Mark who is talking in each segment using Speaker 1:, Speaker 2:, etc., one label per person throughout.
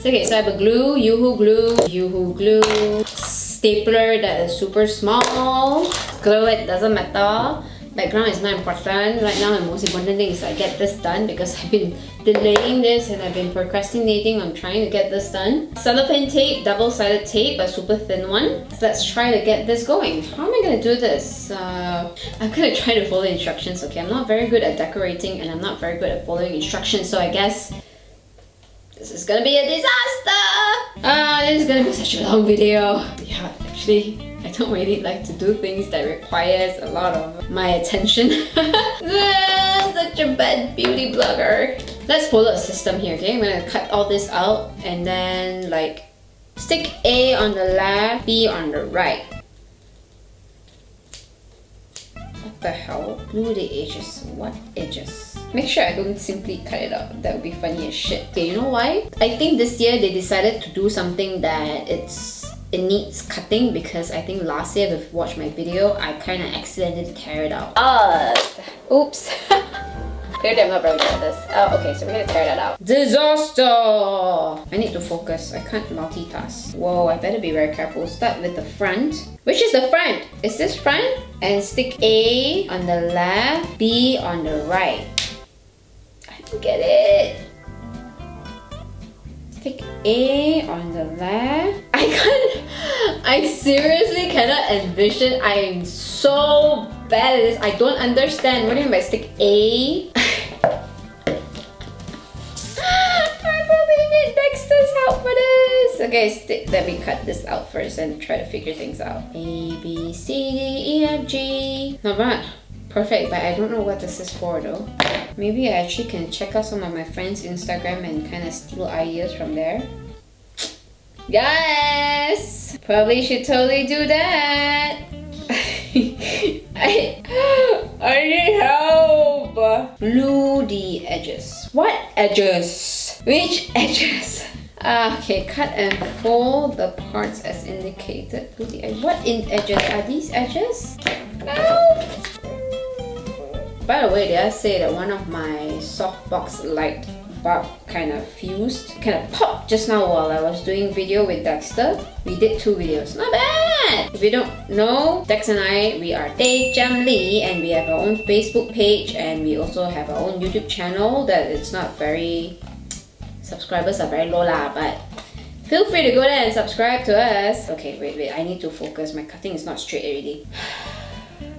Speaker 1: So, okay, so I have a glue, UHU glue, UHU glue, stapler that is super small. Glue it, doesn't matter. Background is not important. Right now, the most important thing is I get this done because I've been delaying this and I've been procrastinating on trying to get this done. Cellophane tape, double-sided tape, a super thin one. So let's try to get this going. How am I gonna do this? Uh, I'm gonna try to follow instructions, okay? I'm not very good at decorating and I'm not very good at following instructions, so I guess this is gonna be a disaster! Ah, uh, this is gonna be such a long video. Yeah, actually, I don't really like to do things that requires a lot of my attention. Such a bad beauty blogger. Let's follow a system here, okay? I'm gonna cut all this out and then like stick A on the left, B on the right. What the hell? Glue the edges. What edges? Make sure I don't simply cut it out. That would be funny as shit. Okay, you know why? I think this year they decided to do something that it's it needs cutting because I think last year if you watched my video, I kind of accidentally tear it out. Uh, oops. Clearly I'm not very good at this. Oh, okay, so we're gonna tear that out. Disaster! I need to focus. I can't multitask. Whoa, I better be very careful. Start with the front. Which is the front? Is this front? And stick A on the left, B on the right. I don't get it. Stick A on the left. I can't, I seriously cannot envision. I am so bad at this. I don't understand. What do you mean by stick A? Okay, stick, let me cut this out first and try to figure things out. A, B, C, D, E, F, G. Not bad. Perfect, but I don't know what this is for though. Maybe I actually can check out some of my friends' Instagram and kind of steal ideas from there. Yes! Probably should totally do that. I, I need help. Glue the edges. What edges? Which edges? Ah, okay, cut and fold the parts as indicated. What in edges? Are these edges? By the way, did I say that one of my softbox light bulb kind of fused, kind of popped just now while I was doing video with Dexter. We did two videos. Not bad! If you don't know, Dex and I, we are Day Jam Lee and we have our own Facebook page and we also have our own YouTube channel that it's not very... Subscribers are very low lah, but feel free to go there and subscribe to us. Okay, wait, wait, I need to focus. My cutting is not straight already.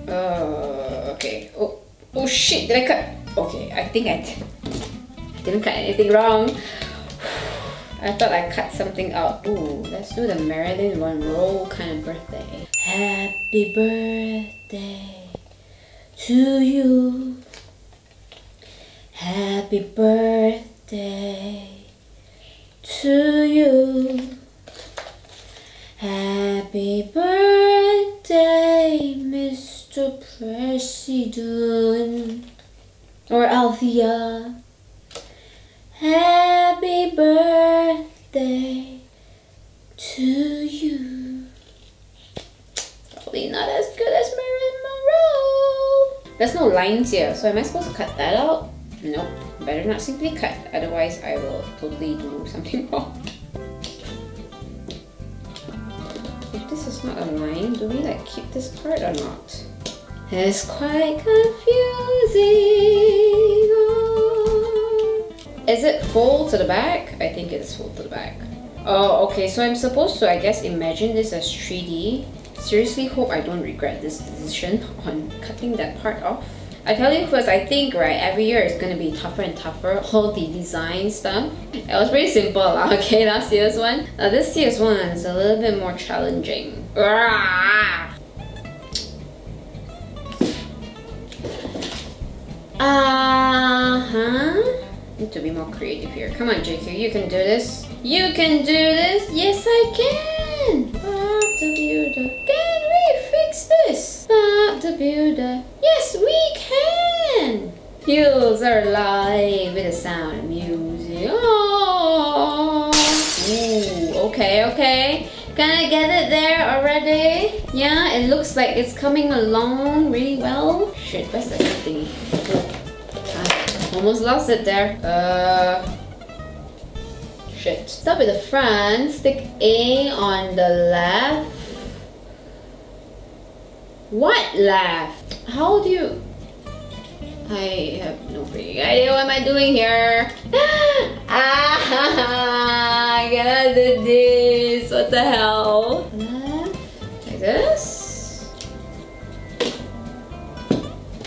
Speaker 1: Uh, okay. Oh. Oh shit, did I cut? Okay, I think I didn't cut anything wrong. I thought I cut something out. Ooh, let's do the Marilyn Monroe kind of birthday. Happy birthday to you. Happy birthday to you. Happy birthday, Mr. President or Althea. Happy birthday to you. Probably not as good as Marilyn Monroe. There's no lines here, so am I supposed to cut that out? Nope, better not simply cut, otherwise I will totally do something wrong. If this is not a line, do we like keep this part or not? It's quite confusing. Is it full to the back? I think it's full to the back. Oh, okay, so I'm supposed to, I guess, imagine this as 3D. Seriously hope I don't regret this decision on cutting that part off. I tell you first, I think, right, every year it's gonna be tougher and tougher, all the design stuff. It was pretty simple, okay, last year's one. Now this year's one is a little bit more challenging. Uh-huh. Need to be more creative here. Come on, JQ, you can do this. You can do this. Yes, I can. Bob the Builder. Can we fix this? Bob the Builder. Yes, we can. Heels are alive with the sound of music. Oh. Ooh, okay, okay. Can I get it there already? Yeah, it looks like it's coming along really well. Shit, where's the thingy? Oh. Almost lost it there. Uh, shit. Start with the front, stick A on the left. What left? How do you... I have no freaking idea what am I doing here. ah, I gotta do this. What the hell? Like this.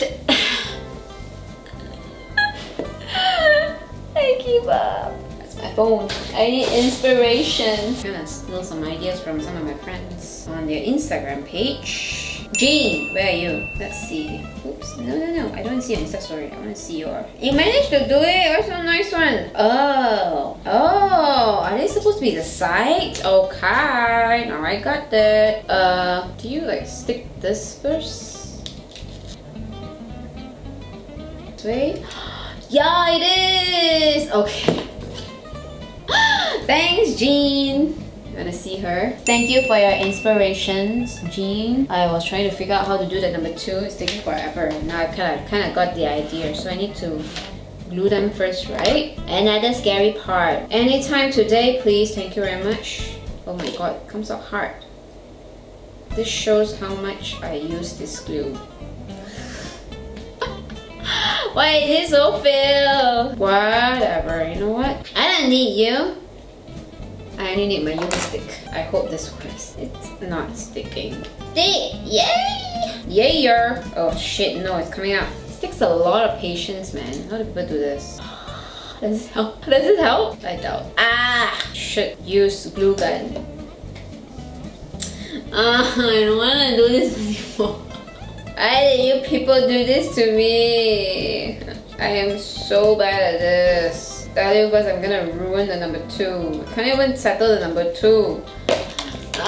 Speaker 1: I give up. That's my phone. I need inspiration. I'm gonna steal some ideas from some of my friends on their Instagram page. Jean, where are you? Let's see. Oops, no, no, no. I don't see your Insta story. I want to see your. You managed to do it. What's a nice one? Oh, oh. Are they supposed to be the sides? Okay. I got that. Uh, do you like stick this first? Way. Yeah, it is. Okay. Thanks, Jean. You wanna see her? Thank you for your inspirations, Jean. I was trying to figure out how to do the number two. It's taking forever. Now I kind of kind of got the idea. So I need to glue them first, right? Another scary part. Anytime today, please. Thank you very much. Oh my god, it comes out hard. This shows how much I use this glue. Why is it so filled? Whatever, you know what? I don't need you. I only need my Yumi stick. I hope this works. It's not sticking. Stick! Yay! Yayer! Oh shit, no, it's coming out. It takes a lot of patience, man. How do people do this? Does this help? Does this help? I doubt. Ah! Should use glue gun. Uh, I don't wanna do this anymore. Why did you people do this to me? I am so bad at this you because I'm gonna ruin the number two. I can't even settle the number two.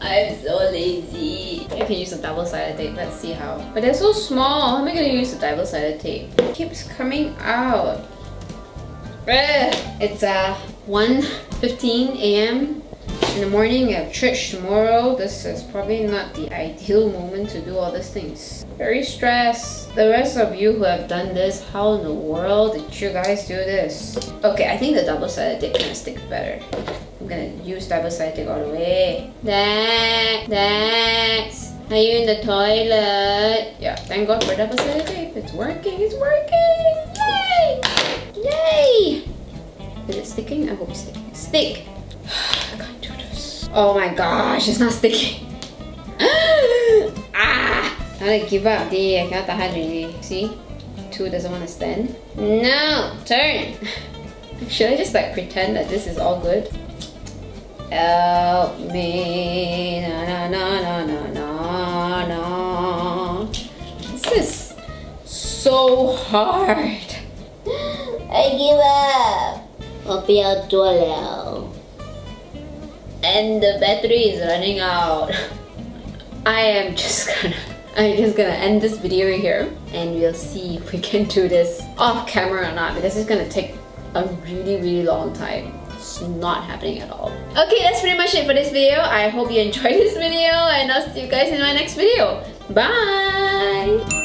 Speaker 1: I'm so lazy. I can use a double-sided tape. Let's see how. But they're so small. How am I gonna use a double-sided tape? It keeps coming out. It's uh 1.15 a.m in the morning I have church tomorrow. This is probably not the ideal moment to do all these things. Very stressed. The rest of you who have done this, how in the world did you guys do this? Okay, I think the double-sided tape kind of sticks better. I'm gonna use double-sided tape all the way. Dax, Dax, are you in the toilet? Yeah, thank God for double-sided tape. It's working, it's working! Yay! Yay! Is it sticking? I hope it's sticking. Stick! Oh my gosh, it's not sticking. ah! I'm gonna give up. D, I cannot tahan really. See? Two doesn't want to stand. No! Turn! Should I just like pretend that this is all good? Help me. Na na na na na na na. This is so hard. I give up. 我不要做了 And the battery is running out. I am just gonna I'm just gonna end this video here and we'll see if we can do this off camera or not because it's gonna take a really really long time. It's not happening at all. Okay, that's pretty much it for this video. I hope you enjoyed this video and I'll see you guys in my next video. Bye!